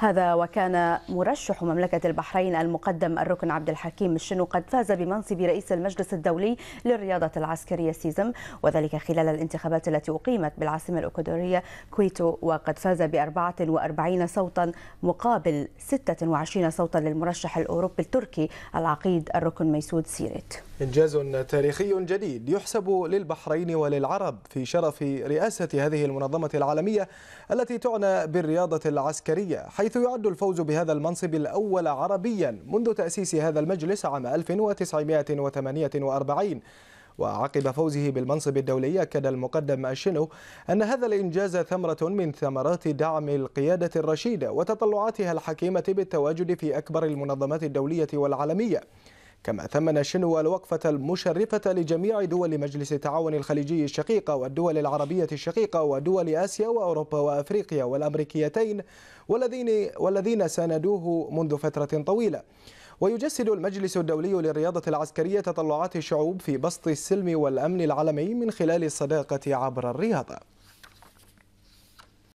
هذا وكان مرشح مملكة البحرين المقدم الركن عبد الحكيم الشنو قد فاز بمنصب رئيس المجلس الدولي للرياضة العسكرية سيزم وذلك خلال الانتخابات التي أقيمت بالعاصمة الإكوادورية كيتو وقد فاز ب 44 صوتا مقابل 26 صوتا للمرشح الأوروبي التركي العقيد الركن ميسود سيرت إنجاز تاريخي جديد يحسب للبحرين وللعرب في شرف رئاسة هذه المنظمة العالمية التي تعنى بالرياضة العسكرية حيث يعد الفوز بهذا المنصب الأول عربيا منذ تأسيس هذا المجلس عام 1948 وعقب فوزه بالمنصب الدولي أكد المقدم الشنو أن هذا الإنجاز ثمرة من ثمرات دعم القيادة الرشيدة وتطلعاتها الحكيمة بالتواجد في أكبر المنظمات الدولية والعالمية. كما ثمن شنو الوقفة المشرفة لجميع دول مجلس التعاون الخليجي الشقيقة والدول العربية الشقيقة ودول آسيا وأوروبا وأفريقيا والأمريكيتين والذين والذين ساندوه منذ فترة طويلة. ويجسد المجلس الدولي للرياضة العسكرية تطلعات الشعوب في بسط السلم والأمن العالمي من خلال الصداقة عبر الرياضة.